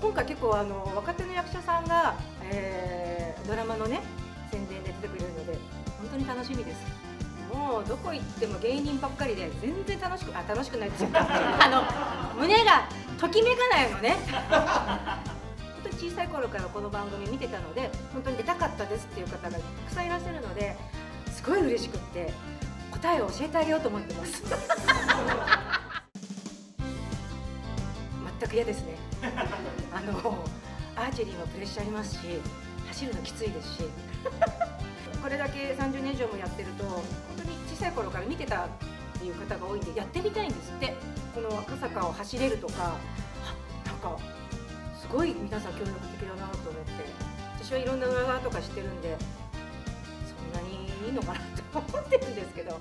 今回結構あの若手の役者さんが、えー、ドラマのね宣伝で出てくれるので本当に楽しみです。もうどこ行っても芸人ばっかりで全然楽しくあ楽しくないですよあの胸がときめかないのね。本当に小さい頃からこの番組見てたので本当に出たかったですっていう方がたくさんいらっしゃるのですごい嬉しくって答えを教えてあげようと思ってます全く嫌ですね。あのアーチェリーもプレッシャーありますし走るのきついですし。これだけ30年以上もやってると本当に小さい頃から見てたっていう方が多いんでやってみたいんですって。この赤坂を走れるとかなんかすごい皆さん協力的だなと思って。私はいろんな裏側とか知ってるんでそんなにいいのかなって思ってるんですけど。